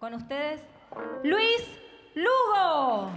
Con ustedes, Luis Lugo.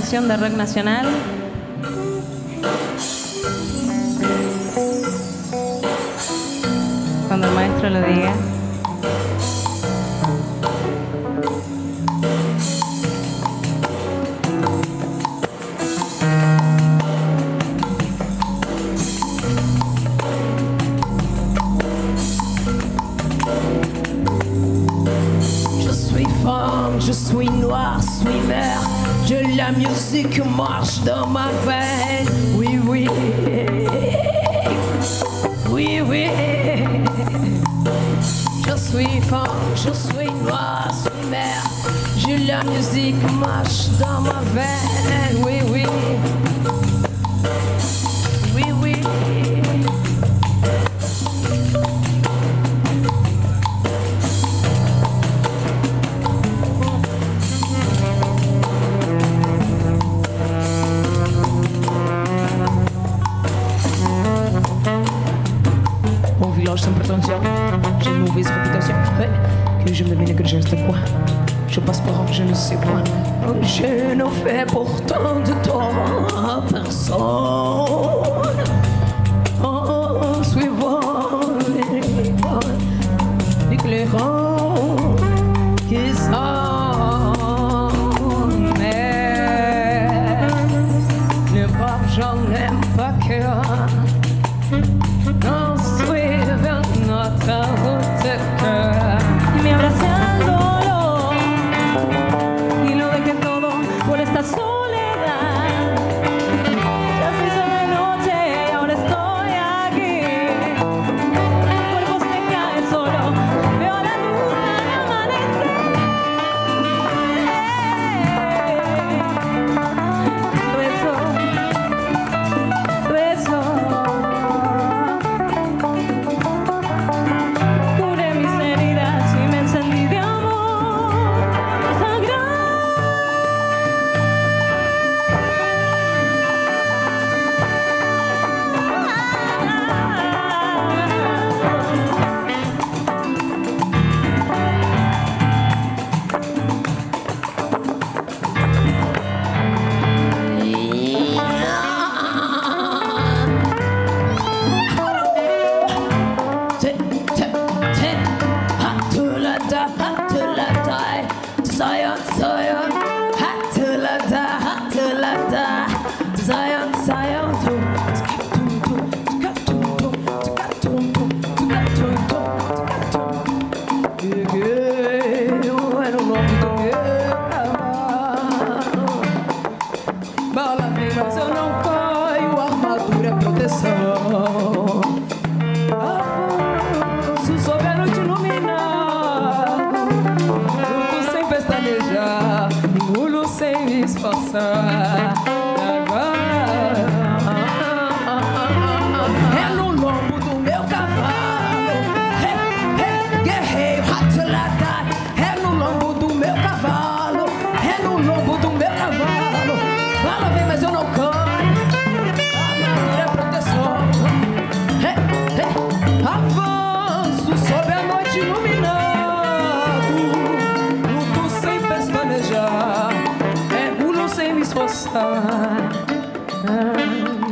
Sección de rock nacional. Cuando el maestro lo diga. Je suis je suis mère. Je la musique marche dans ma veine. Oui, oui. Oui, oui. Je suis femme, je suis noire, je suis mère. Je la musique marche dans ma veine. Oui. Oui, j'ai une mauvaise réputation. Que je me mène que je reste quoi Je passe par je ne sais quoi. Je ne fais pourtant de tort à personne. En suivant les éclairants qui sont j'en aime pas que doctor.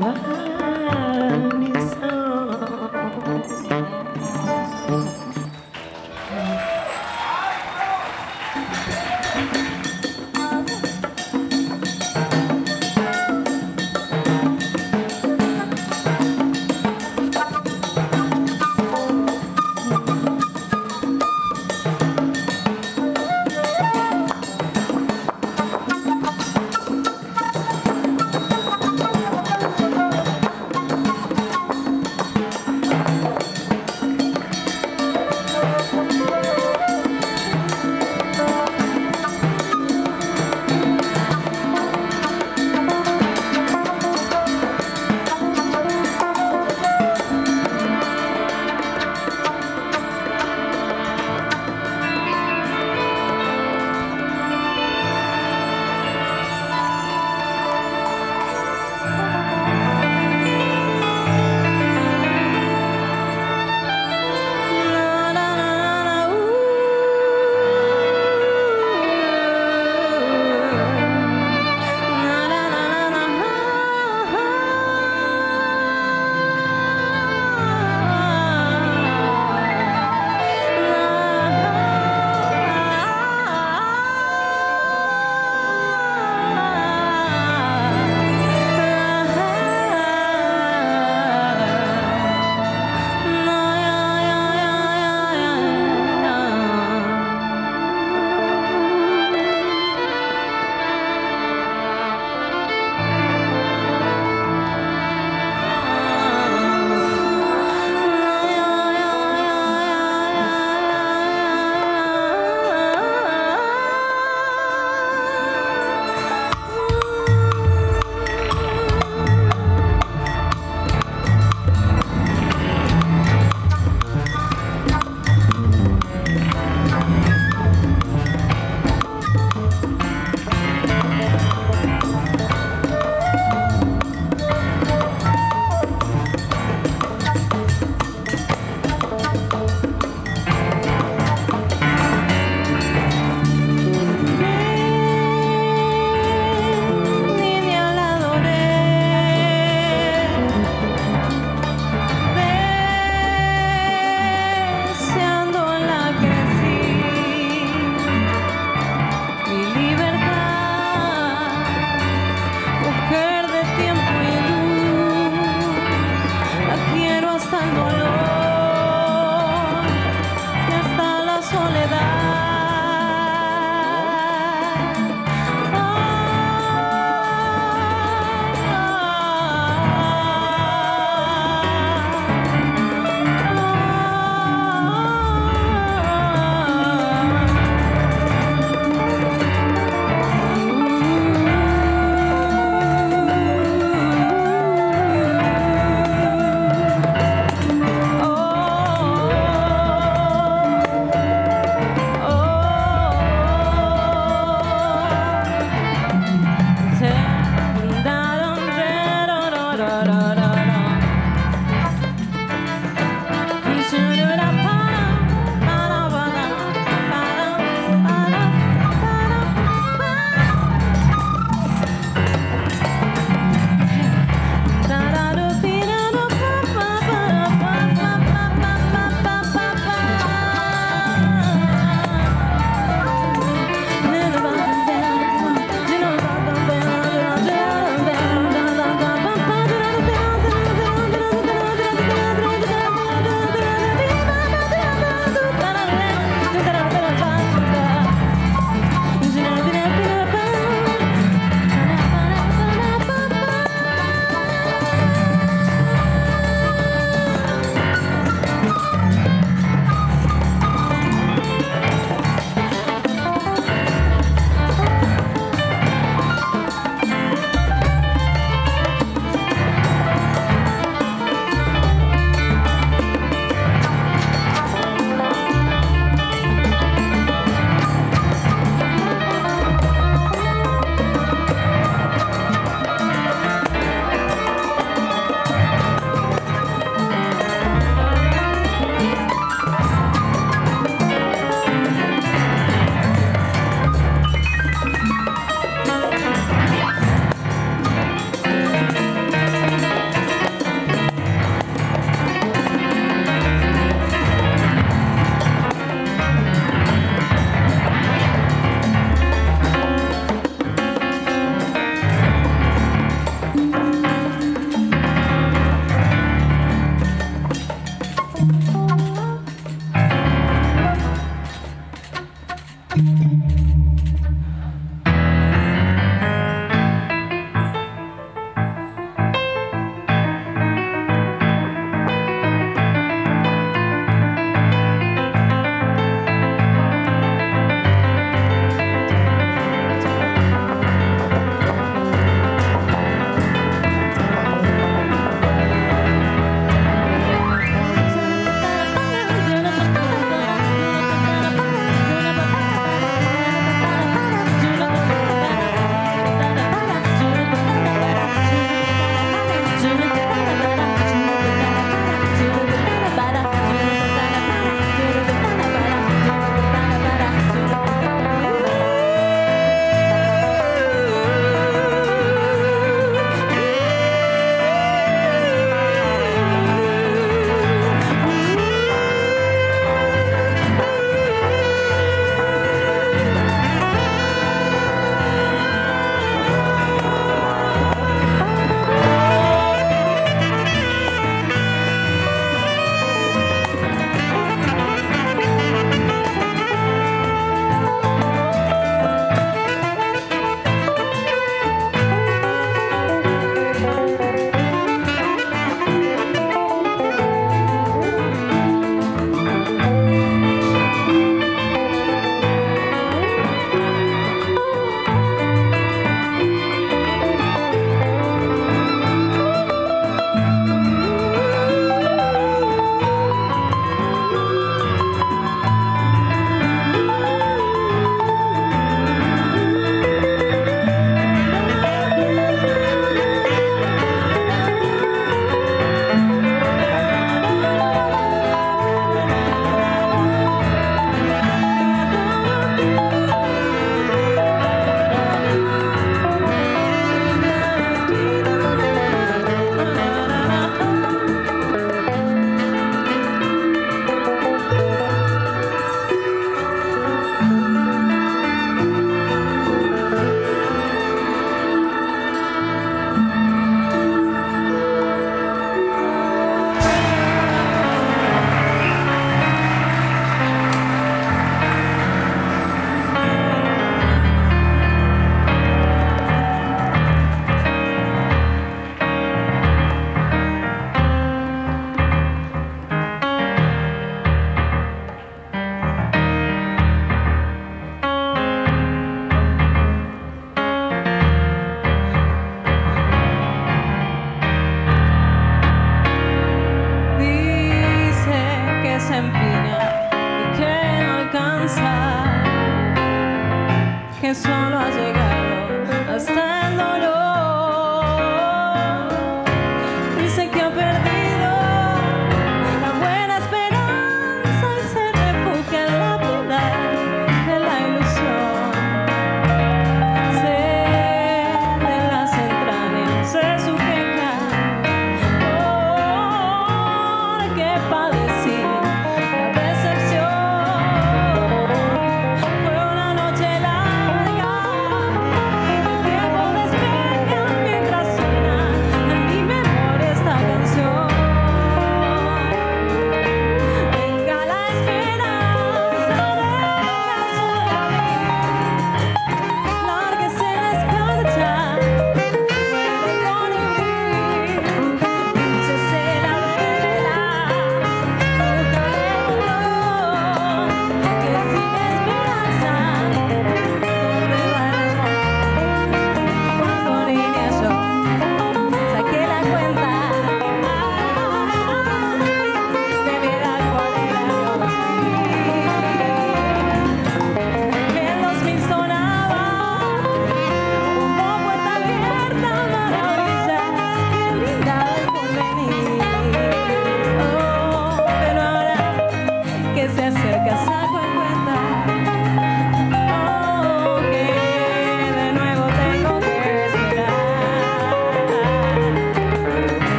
Bye.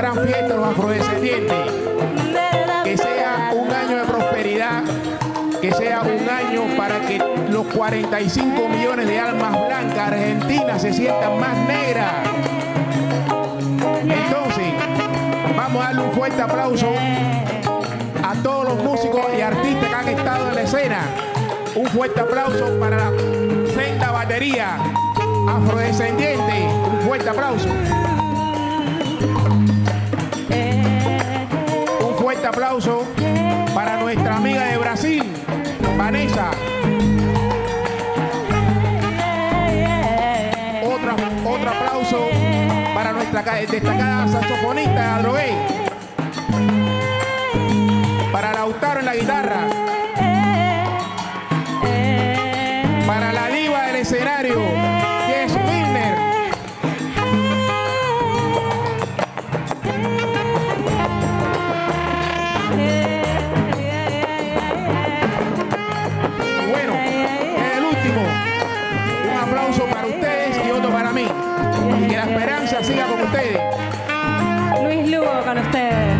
gran fiesta los afrodescendientes. Que sea un año de prosperidad, que sea un año para que los 45 millones de almas blancas argentinas se sientan más negras. Entonces, vamos a darle un fuerte aplauso a todos los músicos y artistas que han estado en la escena. Un fuerte aplauso para la sexta batería afrodescendiente. Un fuerte aplauso. aplauso para nuestra amiga de Brasil, Vanessa. Otra, otro aplauso para nuestra destacada saxofonista de Adrogué. Para Lautaro en la guitarra. esperanza siga con ustedes. Luis Lugo con ustedes.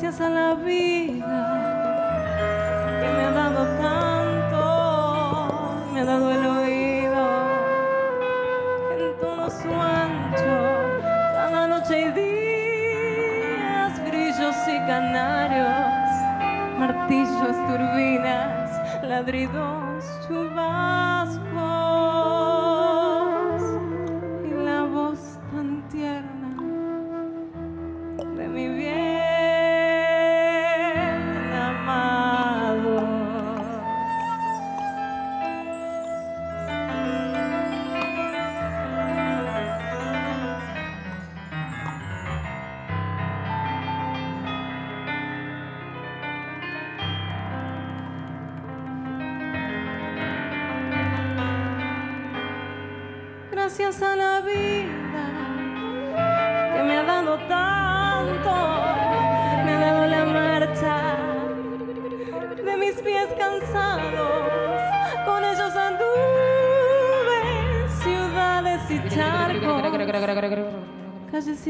Gracias a la vida que me ha dado tanto, me ha dado el oído en todo su ancho, cada noche y días, grillos y canarios, martillos, turbinas, ladridos,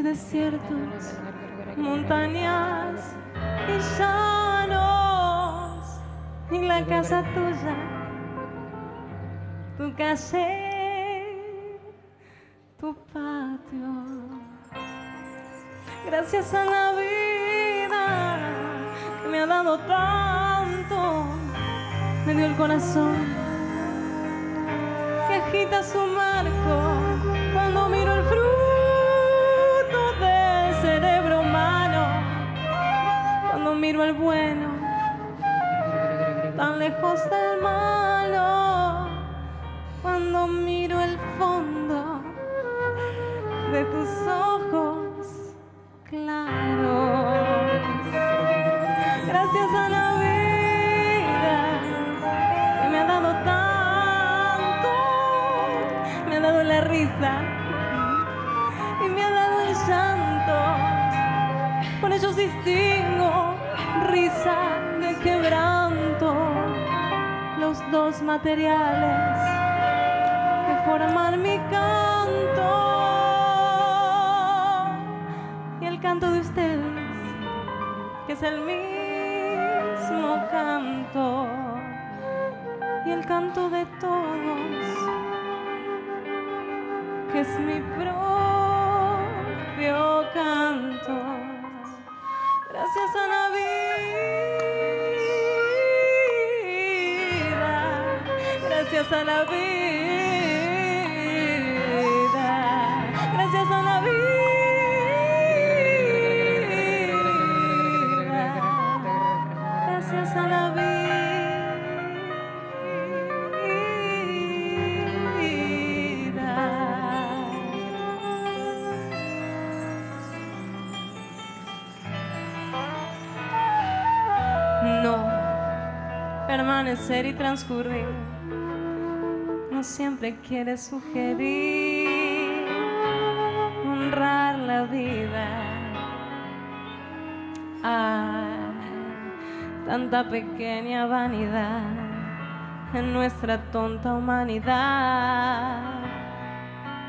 desiertos, montañas y llanos, y la casa tuya, tu calle tu patio. Gracias a la vida que me ha dado tanto, me dio el corazón que agita su marco cuando miro el miro el bueno tan lejos del malo, cuando miro el fondo materiales que forman mi canto. Y el canto de ustedes, que es el mismo canto. Y el canto de todos, que es mi propio canto. Gracias a la vida, gracias a la vida, gracias a la vida, gracias a la vida. No. Permanecer y transcurrir no siempre quiere sugerir honrar la vida. Hay tanta pequeña vanidad en nuestra tonta humanidad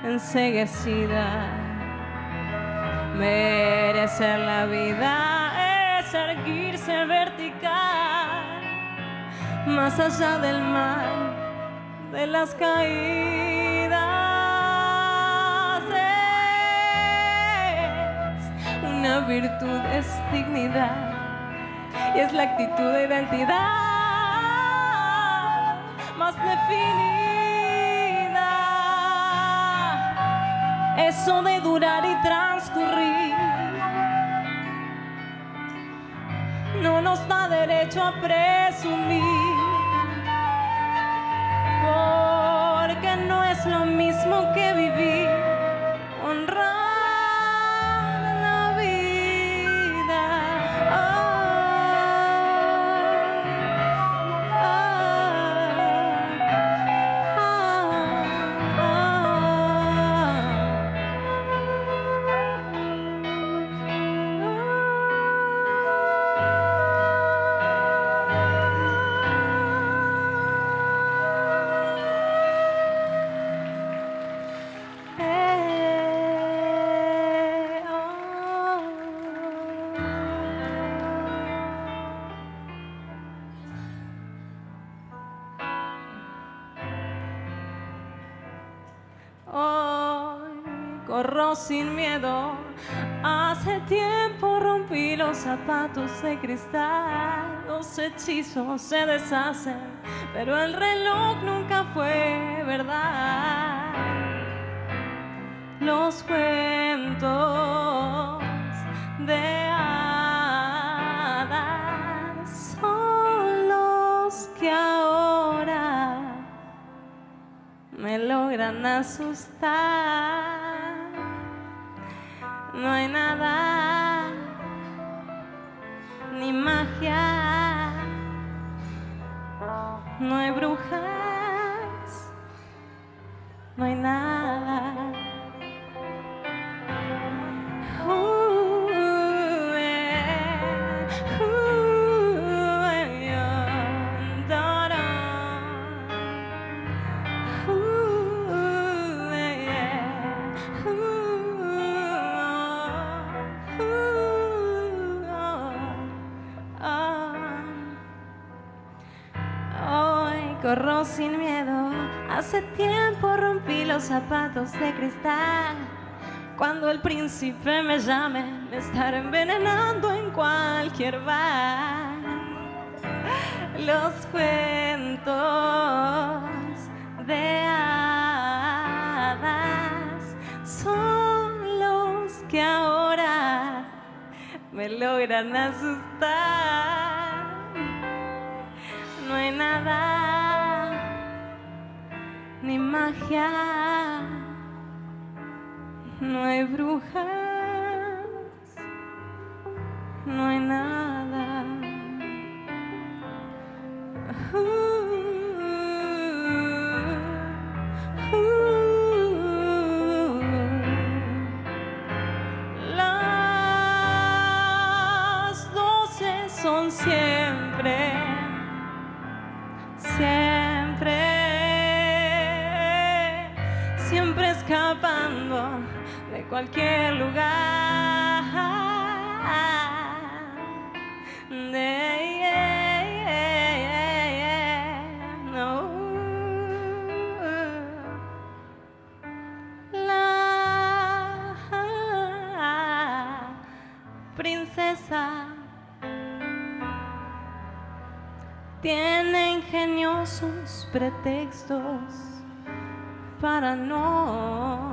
enseguecida. Merecer la vida es erguirse vertical más allá del mal, de las caídas. Es una virtud, es dignidad y es la actitud de identidad más definida. Eso de durar y transcurrir no nos da derecho a presumir, es lo mismo que vivir, corro sin miedo. Hace tiempo rompí los zapatos de cristal. Los hechizos se deshacen, pero el reloj nunca fue verdad. Los cuentos de hadas son los que ahora me logran asustar. No hay nada, ni magia, no hay brujas, Sin miedo. Hace tiempo rompí los zapatos de cristal. Cuando el príncipe me llame, me estaré envenenando en cualquier bar los cuentos de hadas son los que ahora me logran asustar. Ni magia, no hay brujas, no hay nada. Cualquier lugar. Princesa tiene ingeniosos pretextos para no